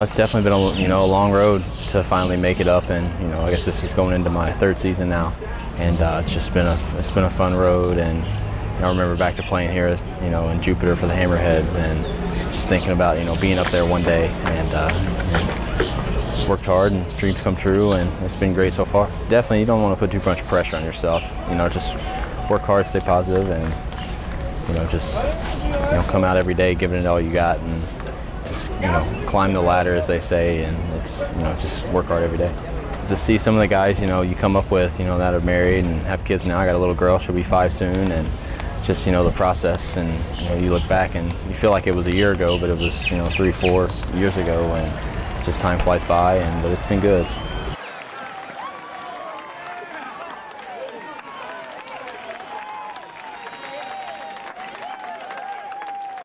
It's definitely been a you know a long road to finally make it up, and you know I guess this is going into my third season now, and uh, it's just been a it's been a fun road, and you know, I remember back to playing here, you know, in Jupiter for the Hammerheads, and just thinking about you know being up there one day, and, uh, worked hard, and dreams come true, and it's been great so far. Definitely, you don't want to put too much pressure on yourself. You know, just work hard, stay positive, and you know just you know come out every day giving it all you got, and you know climb the ladder as they say and it's you know just work hard every day. To see some of the guys you know you come up with you know that are married and have kids now i got a little girl she'll be five soon and just you know the process and you know you look back and you feel like it was a year ago but it was you know three four years ago and just time flies by and but it's been good